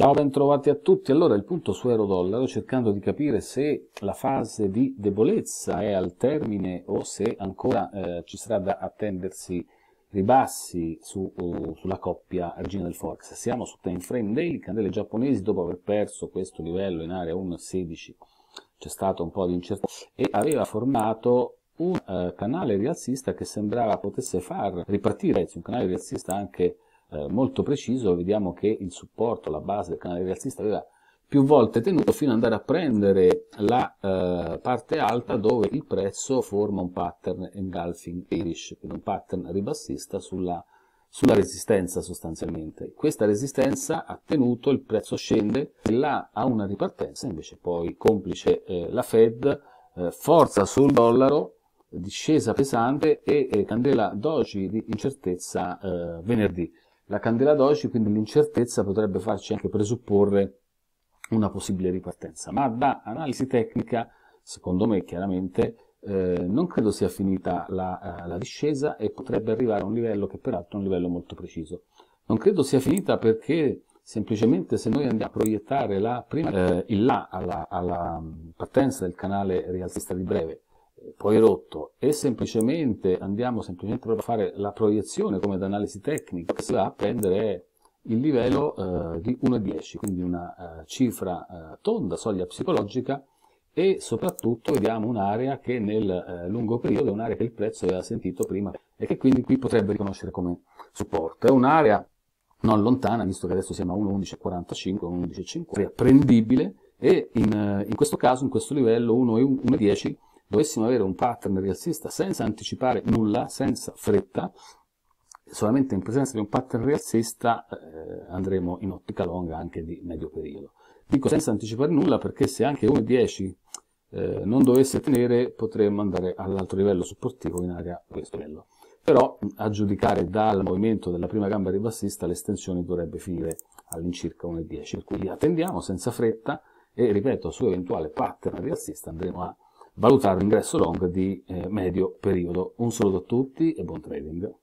Ciao, ben trovati a tutti. Allora, il punto su euro-dollaro, cercando di capire se la fase di debolezza è al termine o se ancora eh, ci sarà da attendersi ribassi su, uh, sulla coppia regina del Forex. Siamo su time frame daily, candele giapponesi, dopo aver perso questo livello in area 1.16 c'è stato un po' di incertezza e aveva formato un uh, canale rialzista che sembrava potesse far ripartire, un canale rialzista anche eh, molto preciso, vediamo che il supporto, la base del canale rialzista aveva più volte tenuto fino ad andare a prendere la eh, parte alta dove il prezzo forma un pattern engulfing bearish, quindi un pattern ribassista sulla, sulla resistenza sostanzialmente. Questa resistenza ha tenuto, il prezzo scende, e là ha una ripartenza, invece poi complice eh, la Fed, eh, forza sul dollaro, discesa pesante e eh, candela doji di incertezza eh, venerdì. La candela d'oggi, quindi l'incertezza, potrebbe farci anche presupporre una possibile ripartenza, ma da analisi tecnica, secondo me chiaramente, eh, non credo sia finita la, uh, la, discesa e potrebbe arrivare a un livello che peraltro è un livello molto preciso. Non credo sia finita perché semplicemente se noi andiamo a proiettare la prima, eh, il là alla, alla partenza del canale rialzista di breve poi rotto e semplicemente andiamo semplicemente proprio a fare la proiezione come da analisi tecnica si va a prendere il livello eh, di 1,10 quindi una eh, cifra eh, tonda, soglia psicologica e soprattutto vediamo un'area che nel eh, lungo periodo è un'area che il prezzo aveva sentito prima e che quindi qui potrebbe riconoscere come supporto. È un'area non lontana, visto che adesso siamo a 1,1145, 1,1150, prendibile e in, eh, in questo caso, in questo livello 1,10 dovessimo avere un pattern rialzista senza anticipare nulla, senza fretta, solamente in presenza di un pattern rialzista eh, andremo in ottica longa anche di medio periodo. Dico senza anticipare nulla perché se anche 1,10 eh, non dovesse tenere potremmo andare all'altro livello supportivo in area questo livello. Però a giudicare dal movimento della prima gamba ribassista l'estensione dovrebbe finire all'incirca 1,10, per cui attendiamo senza fretta e ripeto su eventuale pattern rialzista andremo a valutare l'ingresso long di eh, medio periodo. Un saluto a tutti e buon trading.